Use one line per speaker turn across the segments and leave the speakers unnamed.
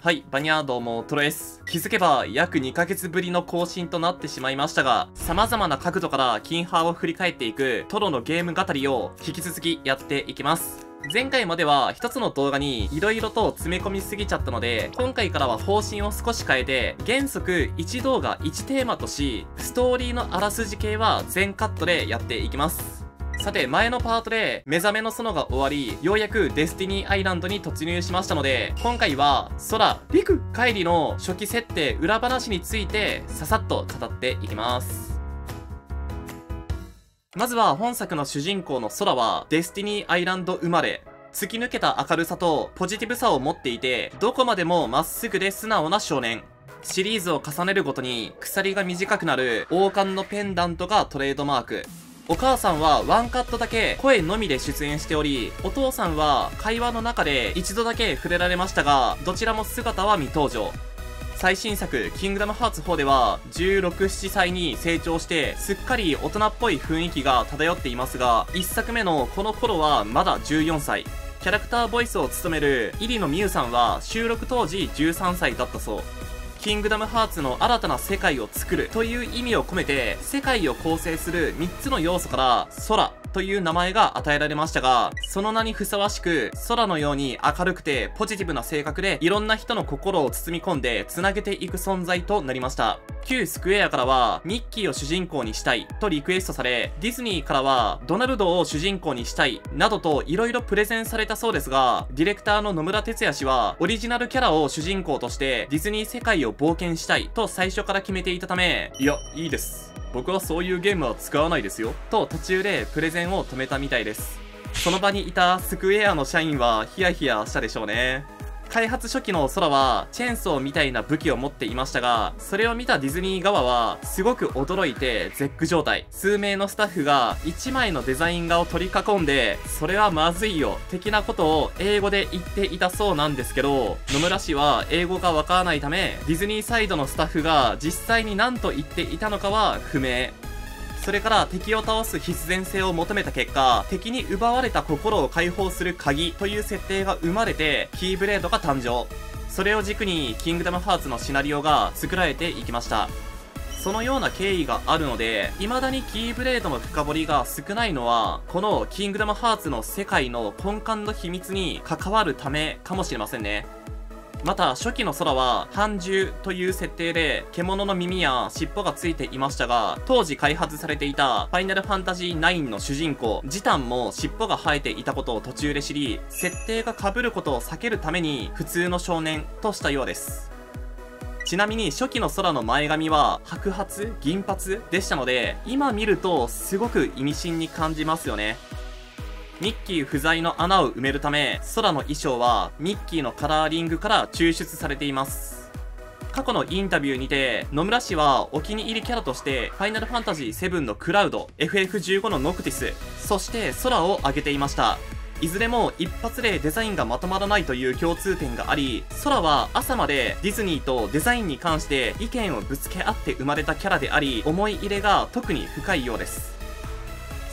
はい、バニャーどうも、トロです。気づけば約2ヶ月ぶりの更新となってしまいましたが、様々な角度からキンハーを振り返っていくトロのゲーム語りを引き続きやっていきます。前回までは一つの動画に色々と詰め込みすぎちゃったので、今回からは方針を少し変えて、原則1動画1テーマとし、ストーリーのあらすじ系は全カットでやっていきます。さて、前のパートで目覚めの園が終わり、ようやくデスティニーアイランドに突入しましたので、今回はソラ、リク、カイリの初期設定裏話についてささっと語っていきます。まずは本作の主人公のソラはデスティニーアイランド生まれ、突き抜けた明るさとポジティブさを持っていて、どこまでもまっすぐで素直な少年。シリーズを重ねるごとに鎖が短くなる王冠のペンダントがトレードマーク。お母さんはワンカットだけ声のみで出演しており、お父さんは会話の中で一度だけ触れられましたが、どちらも姿は未登場。最新作、キングダムハーツ4では、16、7歳に成長して、すっかり大人っぽい雰囲気が漂っていますが、1作目のこの頃はまだ14歳。キャラクターボイスを務める入野美優さんは収録当時13歳だったそう。キングダムハーツの新たな世界を作るという意味を込めて、世界を構成する3つの要素から、空、という名前が与えられましたが、その名にふさわしく、空のように明るくてポジティブな性格で、いろんな人の心を包み込んで繋げていく存在となりました。旧スクエアからは、ミッキーを主人公にしたいとリクエストされ、ディズニーからは、ドナルドを主人公にしたい、などと色々プレゼンされたそうですが、ディレクターの野村哲也氏は、オリジナルキャラを主人公として、ディズニー世界を冒険したいと最初から決めていたため、いや、いいです。僕はそういうゲームは使わないですよ。と途中でプレゼンを止めたみたいです。その場にいたスクエアの社員はヒヤヒヤしたでしょうね。開発初期の空はチェーンソーみたいな武器を持っていましたが、それを見たディズニー側はすごく驚いて絶句状態。数名のスタッフが1枚のデザイン画を取り囲んで、それはまずいよ、的なことを英語で言っていたそうなんですけど、野村氏は英語がわからないため、ディズニーサイドのスタッフが実際に何と言っていたのかは不明。それから敵を倒す必然性を求めた結果、敵に奪われた心を解放する鍵という設定が生まれて、キーブレードが誕生。それを軸に、キングダムハーツのシナリオが作られていきました。そのような経緯があるので、未だにキーブレードの深掘りが少ないのは、このキングダムハーツの世界の根幹の秘密に関わるためかもしれませんね。また初期の空は半獣という設定で獣の耳や尻尾がついていましたが当時開発されていたファイナルファンタジー9の主人公ジタンも尻尾が生えていたことを途中で知り設定が被ることを避けるために普通の少年としたようです。ちなみに初期の空の前髪は白髪銀髪でしたので今見るとすごく意味深に感じますよね。ミッキー不在の穴を埋めるため、空の衣装はミッキーのカラーリングから抽出されています。過去のインタビューにて、野村氏はお気に入りキャラとして、ファイナルファンタジー7のクラウド、FF15 のノクティス、そして空を挙げていました。いずれも一発でデザインがまとまらないという共通点があり、空は朝までディズニーとデザインに関して意見をぶつけ合って生まれたキャラであり、思い入れが特に深いようです。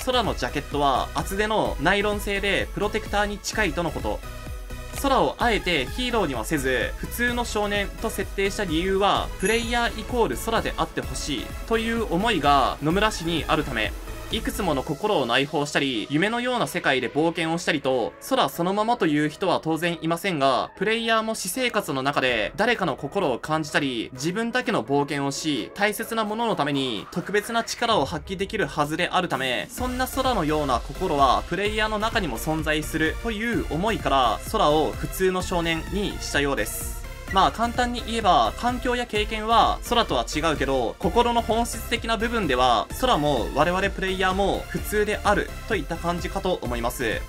空のジャケットは厚手のナイロン製でプロテクターに近いとのこと。空をあえてヒーローにはせず、普通の少年と設定した理由は、プレイヤーイコール空であってほしいという思いが野村市にあるため、いくつもの心を内包したり、夢のような世界で冒険をしたりと、空そのままという人は当然いませんが、プレイヤーも私生活の中で誰かの心を感じたり、自分だけの冒険をし、大切なもののために特別な力を発揮できるはずであるため、そんな空のような心はプレイヤーの中にも存在するという思いから、空を普通の少年にしたようです。まあ簡単に言えば、環境や経験はソラとは違うけど、心の本質的な部分では、ソラも我々プレイヤーも普通であるといった感じかと思います。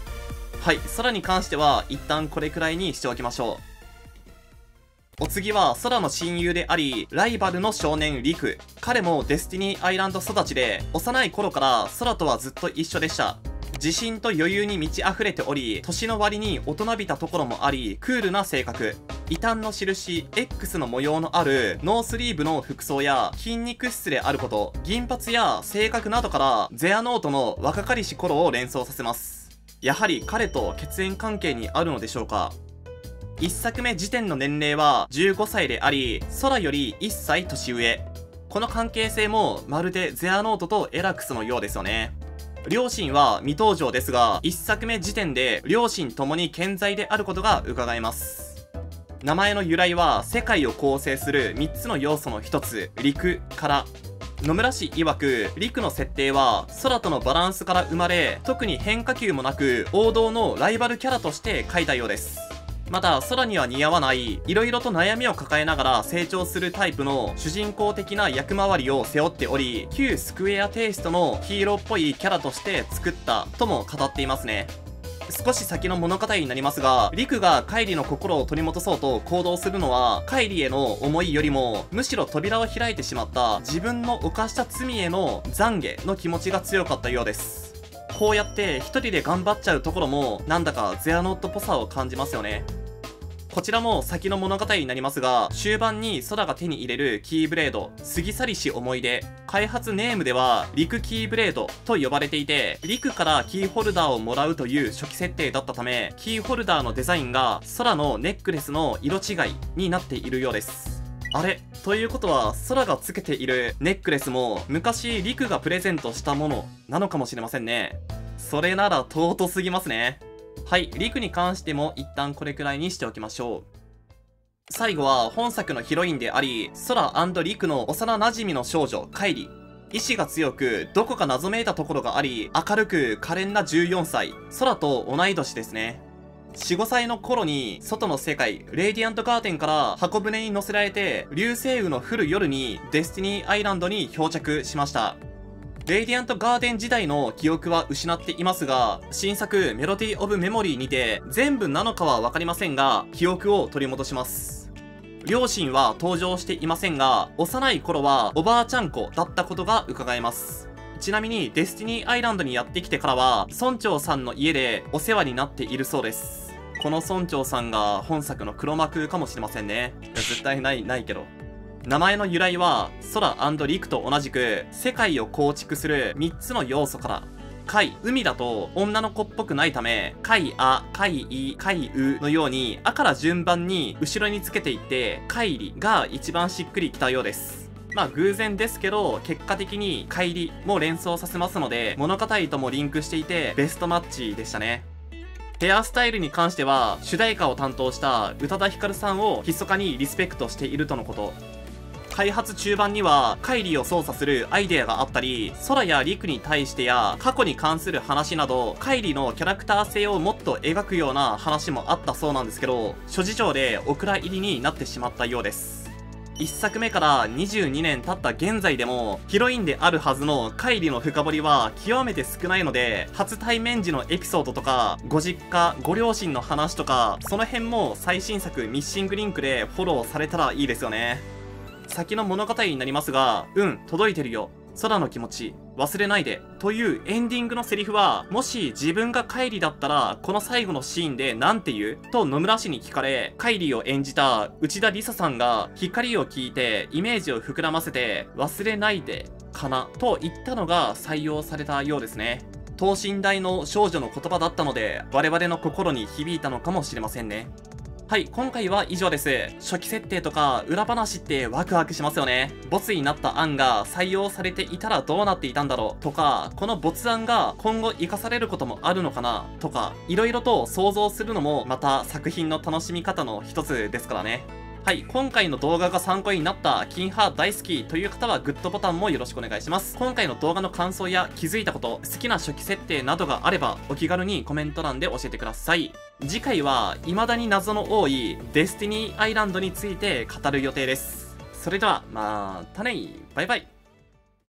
はい、ソラに関しては一旦これくらいにしておきましょう。お次はソラの親友であり、ライバルの少年リク。彼もデスティニーアイランド育ちで、幼い頃からソラとはずっと一緒でした。自信と余裕に満ち溢れており、年の割に大人びたところもあり、クールな性格。異端の印 X の模様のあるノースリーブの服装や筋肉質であること、銀髪や性格などからゼアノートの若かりし頃を連想させます。やはり彼と血縁関係にあるのでしょうか1作目時点の年齢は15歳であり、ソラより1歳年上。この関係性もまるでゼアノートとエラクゥスのようですよね。両親は未登場ですが、1作目時点で両親ともに健在であることが伺えます。名前の由来は世界を構成する3つの要素の1つ、陸から野村氏曰く、陸の設定は空とのバランスから生まれ、特に変化球もなく、王道のライバルキャラとして書いたようです。また、空には似合わない、色々と悩みを抱えながら成長するタイプの主人公的な役回りを背負っており、旧スクエアテイストのヒーローっぽいキャラとして作ったとも語っていますね。少し先の物語になりますが、リクがカイリの心を取り戻そうと行動するのは、カイリへの思いよりも、むしろ扉を開いてしまった自分の犯した罪への懺悔の気持ちが強かったようです。こうやって一人で頑張っちゃうところも、なんだかゼアノットっぽさを感じますよね。こちらも先の物語になりますが、終盤に空が手に入れるキーブレード、過ぎ去りし思い出、開発ネームでは、陸キーブレードと呼ばれていて、陸からキーホルダーをもらうという初期設定だったため、キーホルダーのデザインが空のネックレスの色違いになっているようです。あれ？ということは、空がつけているネックレスも、昔、陸がプレゼントしたものなのかもしれませんね。それなら尊すぎますね。はい、リクに関しても一旦これくらいにしておきましょう。最後は本作のヒロインであり、空リクの幼馴染の少女、カイリ。意志が強く、どこか謎めいたところがあり、明るく可憐な14歳、空と同い年ですね。4、5歳の頃に、外の世界、レイディアントガーデンから箱舟に乗せられて、流星雨の降る夜にデスティニーアイランドに漂着しました。レイディアントガーデン時代の記憶は失っていますが、新作メロディーオブメモリーにて全部なのかはわかりませんが、記憶を取り戻します。両親は登場していませんが、幼い頃はおばあちゃん子だったことが伺えます。ちなみに、デスティニーアイランドにやってきてからは、村長さんの家でお世話になっているそうです。この村長さんが本作の黒幕かもしれませんね。いや絶対ない、ないけど。名前の由来は、空陸と同じく、世界を構築する3つの要素から、海、海だと女の子っぽくないため、海あ、海い、海うのように、あから順番に後ろにつけていって、海里が一番しっくりきたようです。まあ偶然ですけど、結果的に帰りも連想させますので、物語ともリンクしていて、ベストマッチでしたね。ヘアスタイルに関しては、主題歌を担当した宇多田ヒカルさんを密かにリスペクトしているとのこと。開発中盤には、カイリを操作するアイデアがあったり、空や陸に対してや過去に関する話など、カイリのキャラクター性をもっと描くような話もあったそうなんですけど、諸事情でお蔵入りになってしまったようです。1作目から22年経った現在でも、ヒロインであるはずのカイリの深掘りは極めて少ないので、初対面時のエピソードとか、ご実家、ご両親の話とか、その辺も最新作ミッシングリンクでフォローされたらいいですよね。先の物語になりますが、うん、届いてるよ。空の気持ち、忘れないで。というエンディングのセリフは、もし自分がカイリだったら、この最後のシーンで何て言う？と野村氏に聞かれ、カイリを演じた内田理沙さんが、光を聞いて、イメージを膨らませて、忘れないで、かな、と言ったのが採用されたようですね。等身大の少女の言葉だったので、我々の心に響いたのかもしれませんね。はい、今回は以上です。初期設定とか裏話ってワクワクしますよね。ボツになった案が採用されていたらどうなっていたんだろうとか、このボツ案が今後活かされることもあるのかなとか、いろいろと想像するのもまた作品の楽しみ方の一つですからね。はい、今回の動画が参考になった、キンハー大好きという方はグッドボタンもよろしくお願いします。今回の動画の感想や気づいたこと、好きな初期設定などがあれば、お気軽にコメント欄で教えてください。次回は、未だに謎の多い、デスティニーアイランドについて語る予定です。それでは、またねバイバイ